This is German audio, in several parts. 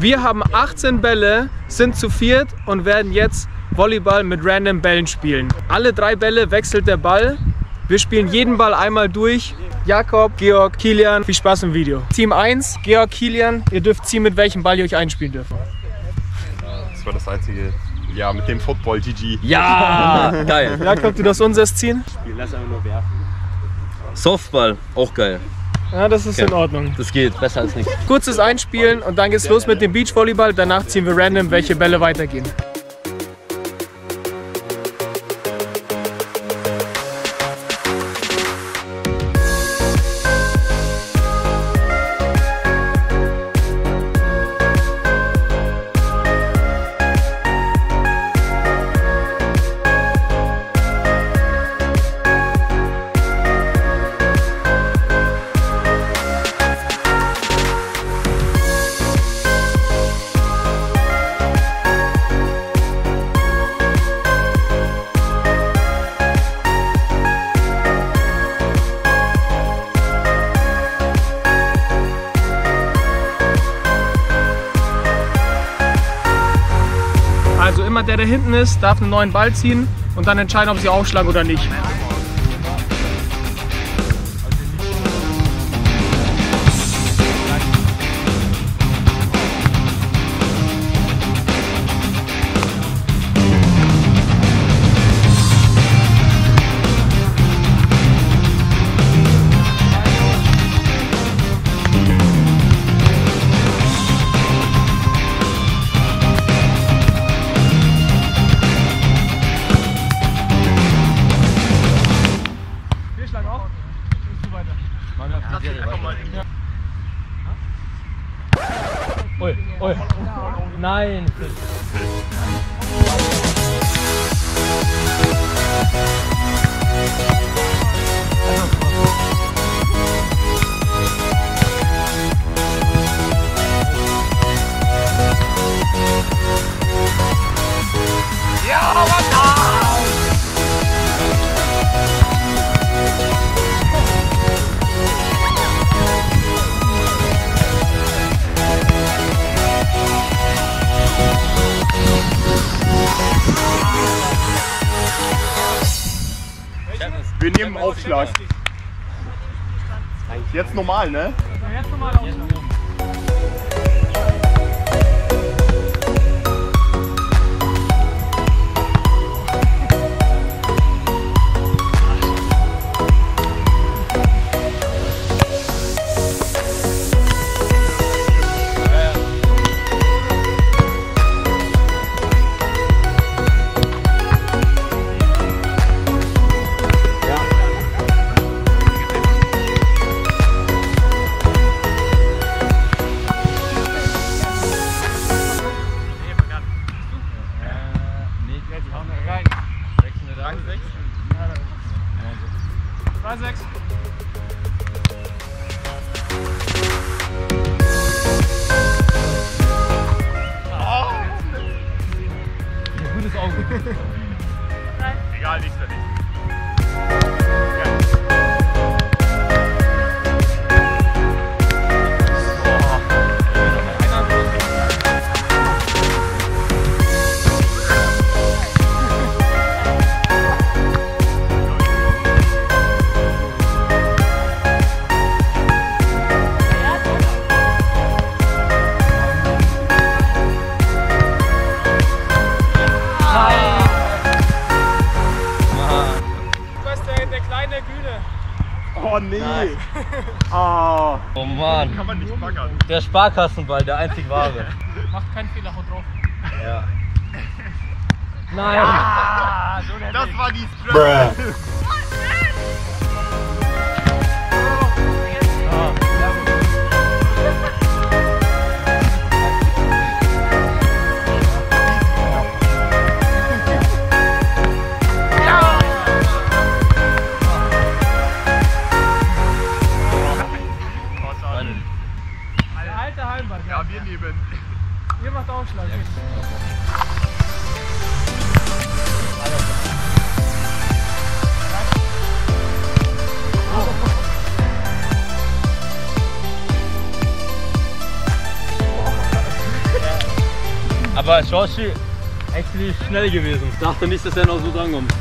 Wir haben 18 Bälle, sind zu viert und werden jetzt Volleyball mit random Bällen spielen. Alle drei Bälle wechselt der Ball. Wir spielen jeden Ball einmal durch. Jakob, Georg, Kilian, viel Spaß im Video. Team 1, Georg, Kilian, ihr dürft ziehen, mit welchem Ball ihr euch einspielen dürft. Das war das einzige. Ja, mit dem Football GG. Ja, geil. Jakob, du darfst unseres ziehen. Softball, auch geil. Ja, das ist in Ordnung. Das geht, besser als nichts. Kurzes Einspielen und dann geht's los mit dem Beachvolleyball. Danach ziehen wir random, welche Bälle weitergehen. Immer der, der hinten ist, darf einen neuen Ball ziehen und dann entscheiden, ob sie aufschlagen oder nicht. Wir nehmen Aufschlag. Jetzt normal, ne? Jetzt nochmal aufschlagen. Gutes Auge. Egal, nicht nicht. Was Oh nee. Ah, Oh Mann. kann man nicht baggern. Der Sparkassenball, der einzig wahre. Macht keinen Fehler, haut drauf. Ja. Nein. Das war die Stress. Aber Shoshi, actually schnell gewesen. Ich dachte nicht, dass er noch so drankommt.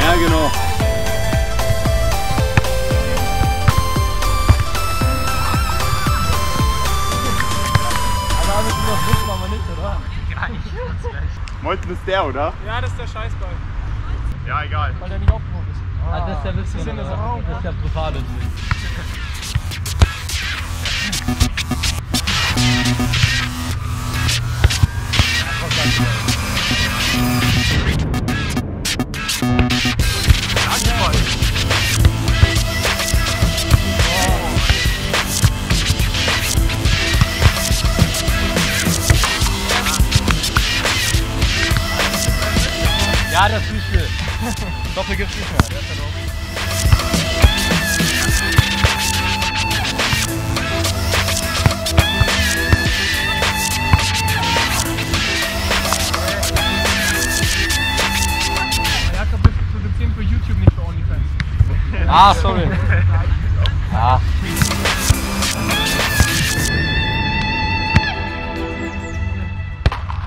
Ja, genau. Aber damit du noch wissen, aber nicht, oder? Molten ist der, oder? Ja, das ist der Scheißball. Ja, egal. Weil der nicht aufgehoben. Ah, das ist der Witz, Das ist in der Ah, sorry. Ah.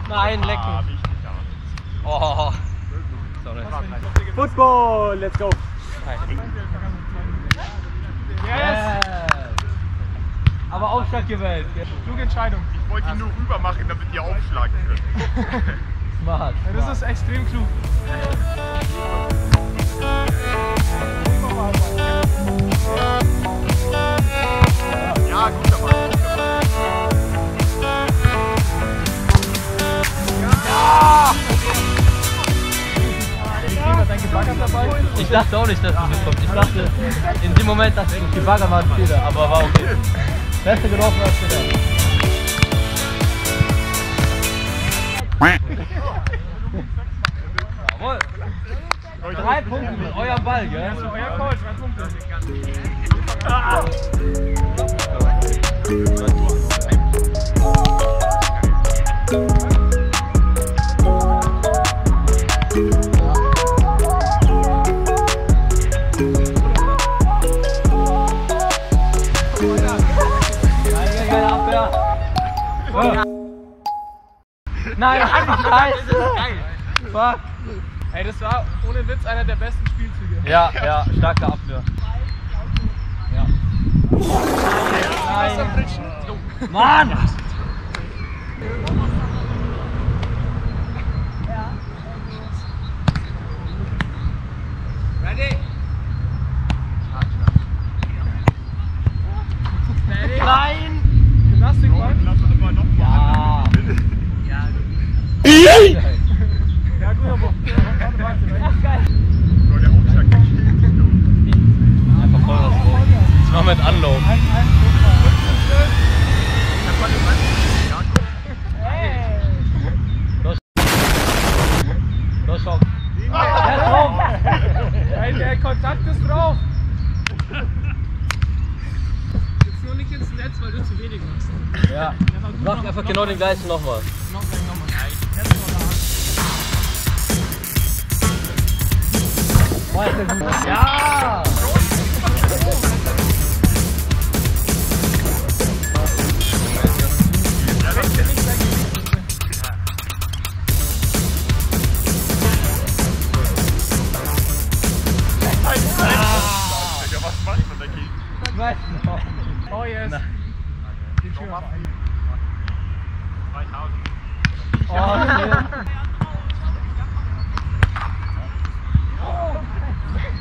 Nein, lecken. Oh. Sorry. Football, let's go. Yes. Aber Aufschlag gewählt. Kluge Entscheidung. Ich wollte ihn nur rüber machen, damit ihr aufschlagen könnt. Smart. Das ist extrem klug. Dabei? Ich dachte auch nicht, dass du das kommst. Ich dachte, in dem Moment dachte ich, die Bagger war ein Fehler, aber war okay. Besser getroffen als gedacht. Jawohl. Drei Punkte mit eurem Ball, gell? Euer Coach, drei Punkte. Abwehr. Nein, scheiße. Fuck. Ey, das war ohne Witz einer der besten Spielzüge. Ja, ja, starke Abwehr. Ja. Nein. Mann! Nein! Gymnastikball? Ja. Ja, gut, aber. Warte, warte, warte. Soll der Aufschlag nicht Einfach voll das drauf. Das war mit Anlauf. Los, schau. Der ist drauf. Ey, der Kontakt ist drauf. Jetzt nur nicht ins Netz, weil du zu wenig machst. Ja. Mach einfach genau den gleichen nochmal. Oh. Ja! Ja, was macht man dagegen? Weiß noch. Oh yes. Die Tür. Oh, nee.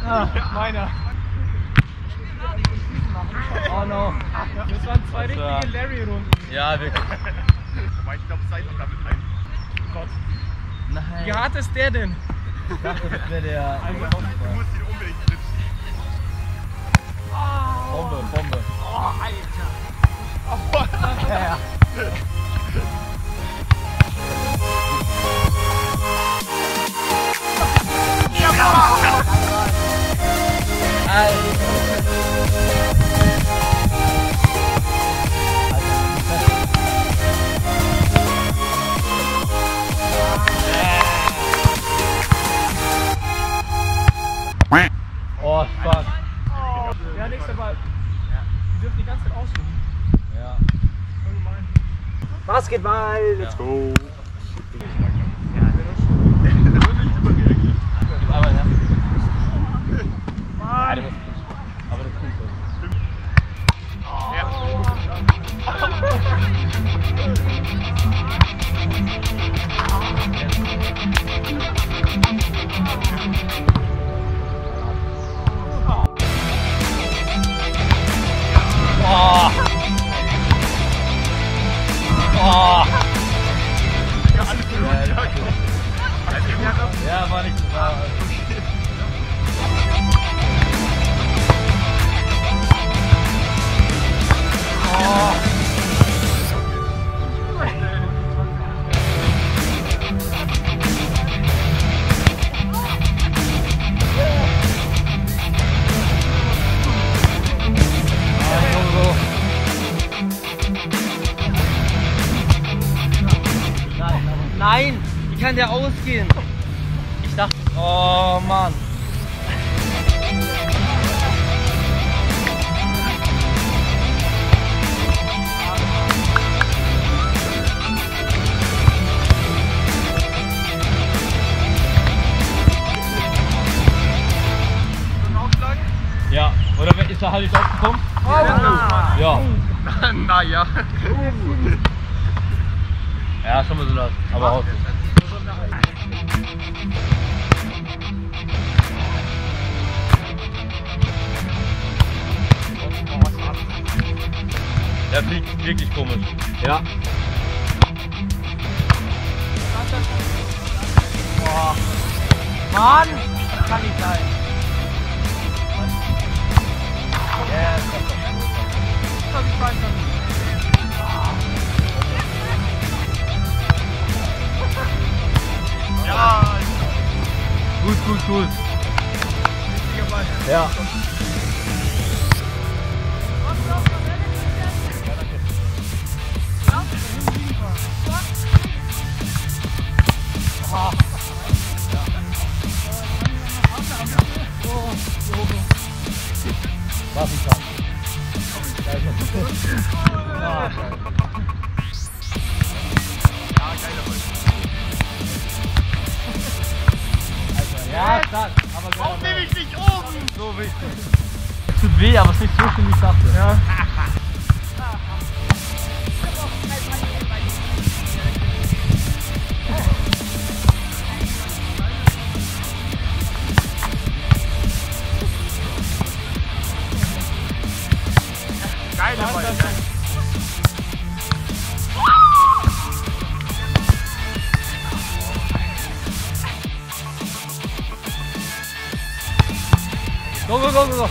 Ah, meiner. Oh no. Das waren zwei Das war- richtige Larry-Runden. Ja, wirklich. Wobei ich glaube, seid doch damit ein. Gott. Nein. Wie hart ist der denn? Ich dachte, das wäre der Du musst ihn unbedingt drin schießen. Bombe, Bombe. Oh, Oh, ja, nichts dabei. Die dürfen die ganze Zeit ausruhen. Ja. Basketball, let's go. Wie kann der ausgehen? Ich dachte, oh Mann. Ja, oder ist er halt nicht aufgekommen? Ja. naja. Ja, schon mal so laut. Aber auch. Wirklich komisch. Ja. Boah. Mann! Das kann nicht sein. Yes, Gut, gut, gut. Ja. Was ist das? Ah, Ja, stark. Aber Warum nehme ich nicht oben? So wichtig. Tut weh, aber es ist nicht so schlimm, wie ich dachte. Ja. Geiler Ball. Go, go, go, go,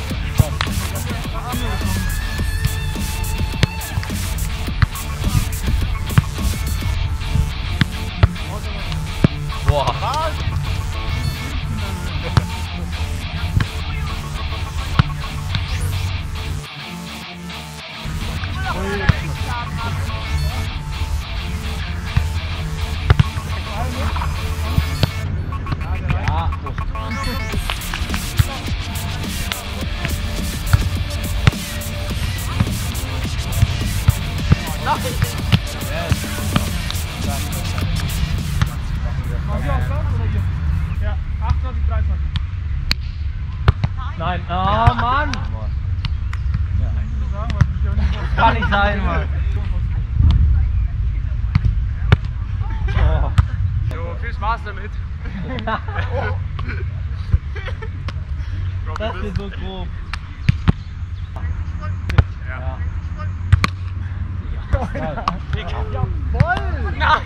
Das ist so grob. Ja.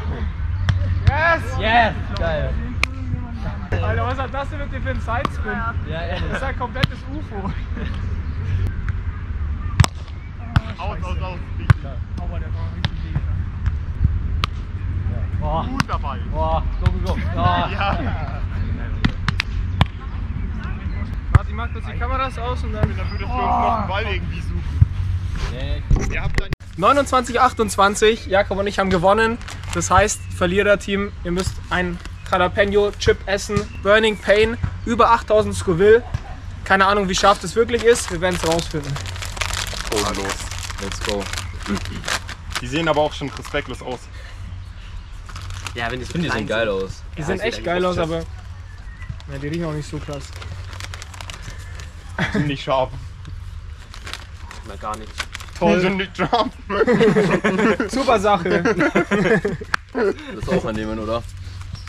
Yes! Yes! Geil. Alter, was hat das denn mit dir für einen Sidespin? Ja, ehrlich. Das ist ein komplettes UFO. Aus, aus, aus. Aber der war richtig weh. Boah. Gut dabei. Boah. Go, go, go. Oh. Ja. Mach kurz die Kameras aus und dann. Dann würdest du uns noch einen Ball irgendwie suchen. Nee, Ihr habt dann 29, 28, Jakob und ich haben gewonnen. Das heißt, Verliererteam, ihr müsst ein Jalapeno Chip essen. Burning Pain, über 8000 Scoville. Keine Ahnung, wie scharf das wirklich ist. Wir werden es rausfinden. Oh, los. Let's go. Die sehen aber auch schon respektlos aus. Ja, wenn die so Ich finde, die sehen geil aus. Die Ja, sehen echt geil aus, aus. aber ja, die riechen auch nicht so krass. Die sind nicht scharf. Na, gar nicht. Die Toll. sind nicht scharf. Super Sache. Das auch annehmen, oder?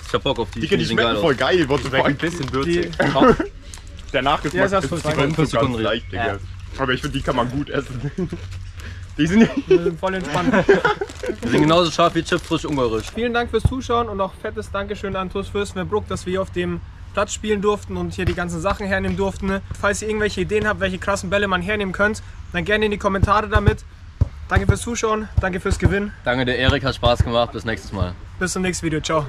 Ich hab Bock auf die. Die, Ich finde, die die schmecken aus. voll geil. What the Schmeckt ein fuck? bisschen würzig. Die, Der Ja, Nachgeschmack sag's ist voll so fein. ganz, Fünf Sekunden leicht, Digga. Ja. Aber ich finde, die kann man gut essen. Die sind die sind voll entspannt. Die sind genauso scharf wie Chips frisch ungarisch. Vielen Dank fürs Zuschauen und auch fettes Dankeschön an TuS Fürstenberg, dass wir hier auf dem Platz spielen durften und hier die ganzen Sachen hernehmen durften. Falls ihr irgendwelche Ideen habt, welche krassen Bälle man hernehmen könnt, dann gerne in die Kommentare damit. Danke fürs Zuschauen, danke fürs Gewinnen. Danke, der Erik hat Spaß gemacht. Bis nächstes Mal. Bis zum nächsten Video. Ciao.